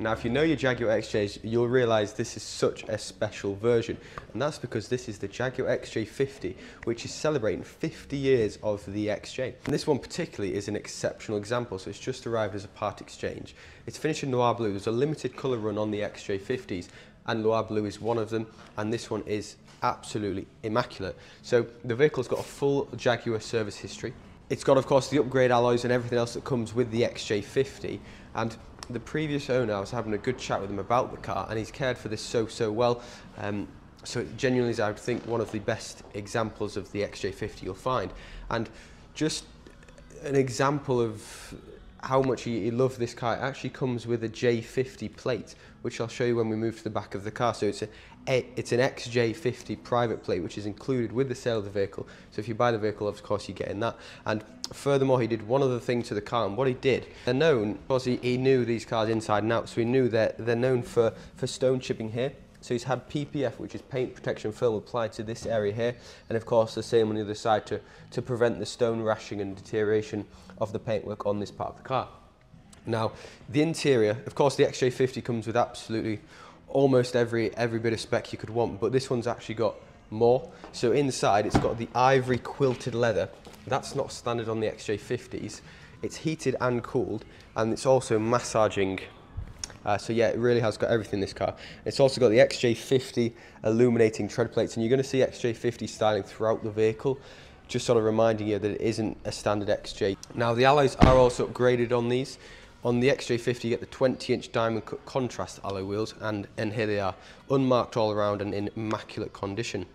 Now, if you know your Jaguar XJs, you'll realise this is such a special version, and that's because this is the Jaguar XJ50, which is celebrating 50 years of the XJ. And this one particularly is an exceptional example, so it's just arrived as a part exchange. It's finished in Loire blue. There's a limited colour run on the XJ50s, and Loire blue is one of them, and this one is absolutely immaculate. So the vehicle's got a full Jaguar service history. It's got, of course, the upgrade alloys and everything else that comes with the XJ50, and the previous owner, I was having a good chat with him about the car, and he's cared for this so, so well. Um, so it genuinely is, I would think, one of the best examples of the XJ50 you'll find. And just an example of how much he, he loved this car. It actually comes with a J50 plate, which I'll show you when we move to the back of the car. So it's a, a it's an XJ50 private plate, which is included with the sale of the vehicle. So if you buy the vehicle, of course, you get in that. And furthermore, he did one other thing to the car, and what he did, they're known, because he, he knew these cars inside and out, so he knew that they're known for, for stone chipping here. So he's had PPF, which is paint protection film, applied to this area here, and of course the same on the other side to, to prevent the stone rashing and deterioration of the paintwork on this part of the car. Now, the interior, of course the XJ50 comes with absolutely almost every, every bit of spec you could want, but this one's actually got more. So inside it's got the ivory quilted leather. That's not standard on the XJ50s. It's heated and cooled, and it's also massaging uh, so yeah, it really has got everything in this car. It's also got the XJ50 illuminating tread plates, and you're going to see XJ50 styling throughout the vehicle, just sort of reminding you that it isn't a standard XJ. Now the alloys are also upgraded on these. On the XJ50 you get the 20 inch diamond cut contrast alloy wheels and, and here they are, unmarked all around and in immaculate condition.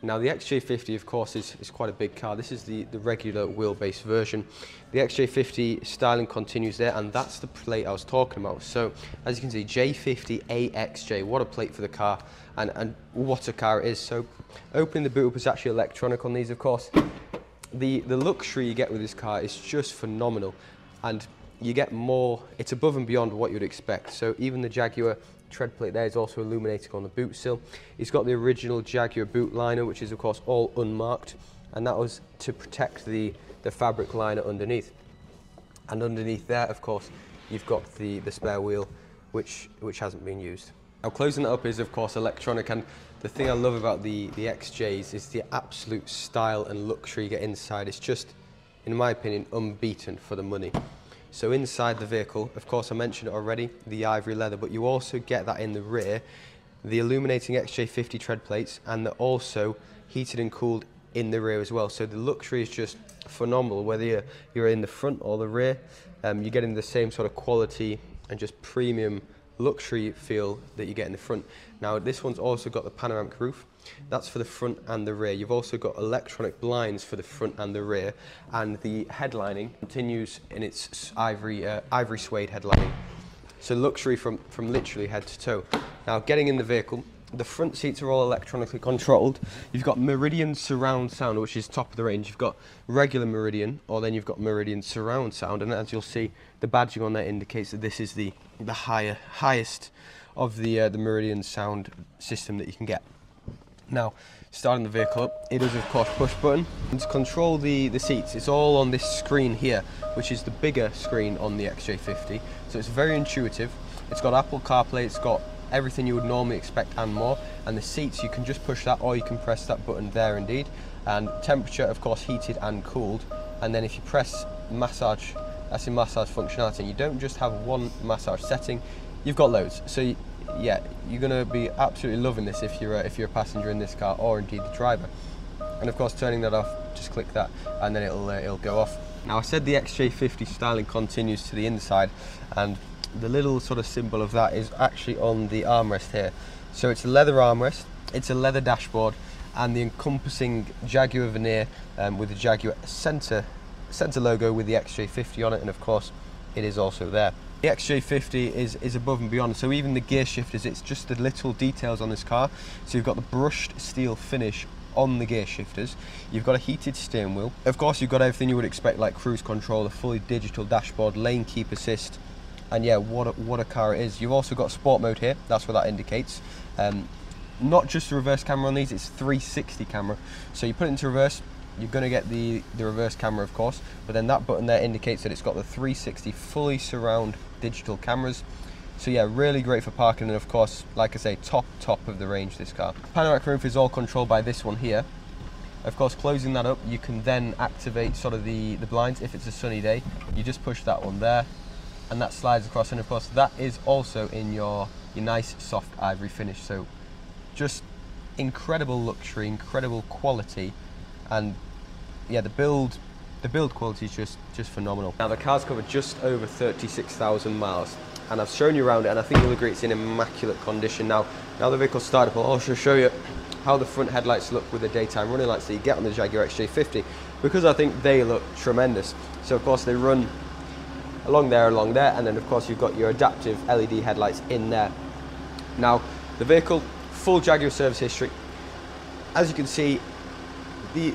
Now the XJ50 of course is, is quite a big car. This is the, the regular wheelbase version. The XJ50 styling continues there and that's the plate I was talking about. So as you can see J50AXJ, what a plate for the car and, and what a car it is. So opening the boot up is actually electronic on these of course. The, the luxury you get with this car is just phenomenal and you get more, it's above and beyond what you'd expect. So even the Jaguar tread plate there is also illuminating on the boot sill. It's got the original Jaguar boot liner, which is of course all unmarked, and that was to protect the, the fabric liner underneath. And underneath there, of course, you've got the, the spare wheel, which, which hasn't been used. Now closing it up is of course electronic, and the thing I love about the, the XJs is the absolute style and luxury you get inside. It's just, in my opinion, unbeaten for the money. So inside the vehicle, of course I mentioned it already, the ivory leather, but you also get that in the rear, the illuminating XJ50 tread plates, and they're also heated and cooled in the rear as well. So the luxury is just phenomenal, whether you're, you're in the front or the rear, um, you're getting the same sort of quality and just premium luxury feel that you get in the front. Now this one's also got the panoramic roof. That's for the front and the rear. You've also got electronic blinds for the front and the rear. And the headlining continues in its ivory, uh, ivory suede headlining. So luxury from, from literally head to toe. Now getting in the vehicle, the front seats are all electronically controlled. You've got Meridian surround sound, which is top of the range. You've got regular Meridian, or then you've got Meridian surround sound. And as you'll see, the badging on there indicates that this is the, the higher, highest of the, uh, the Meridian sound system that you can get. Now, starting the vehicle up, it is of course push button. And to control the, the seats, it's all on this screen here, which is the bigger screen on the XJ50. So it's very intuitive. It's got Apple CarPlay, it's got everything you would normally expect and more. And the seats, you can just push that or you can press that button there indeed. And temperature, of course, heated and cooled. And then if you press massage, that's in massage functionality. And you don't just have one massage setting, you've got loads. So you, yeah, you're going to be absolutely loving this if you're a, if you're a passenger in this car or indeed the driver. And of course, turning that off, just click that, and then it'll uh, it'll go off. Now I said the XJ50 styling continues to the inside, and the little sort of symbol of that is actually on the armrest here. So it's a leather armrest, it's a leather dashboard, and the encompassing Jaguar veneer um, with the Jaguar center center logo with the XJ50 on it, and of course, it is also there. The XJ50 is, is above and beyond, so even the gear shifters, it's just the little details on this car. So you've got the brushed steel finish on the gear shifters. You've got a heated steering wheel. Of course, you've got everything you would expect like cruise control, a fully digital dashboard, lane keep assist, and yeah, what a, what a car it is. You've also got sport mode here, that's what that indicates. Um, not just the reverse camera on these, it's 360 camera. So you put it into reverse, you're going to get the, the reverse camera of course, but then that button there indicates that it's got the 360 fully surround digital cameras. So yeah, really great for parking and of course, like I say, top, top of the range this car. Panoramic roof is all controlled by this one here. Of course, closing that up, you can then activate sort of the, the blinds if it's a sunny day. You just push that one there and that slides across and of course that is also in your, your nice soft ivory finish. So just incredible luxury, incredible quality and yeah, the build the build quality is just just phenomenal. Now the car's covered just over 36,000 miles and I've shown you around it and I think you'll agree it's in immaculate condition. Now, now the vehicle's started up, oh, I'll also show you how the front headlights look with the daytime running lights that you get on the Jaguar XJ50 because I think they look tremendous. So of course they run along there, along there, and then of course you've got your adaptive LED headlights in there. Now, the vehicle, full Jaguar service history. As you can see, the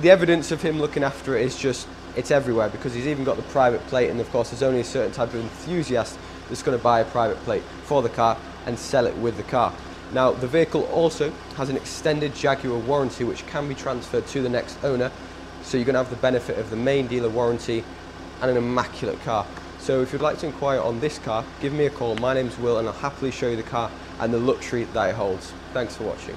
the evidence of him looking after it is just it's everywhere because he's even got the private plate and of course there's only a certain type of enthusiast that's going to buy a private plate for the car and sell it with the car. Now the vehicle also has an extended Jaguar warranty which can be transferred to the next owner so you're going to have the benefit of the main dealer warranty and an immaculate car. So if you'd like to inquire on this car, give me a call. My name's Will and I'll happily show you the car and the luxury that it holds. Thanks for watching.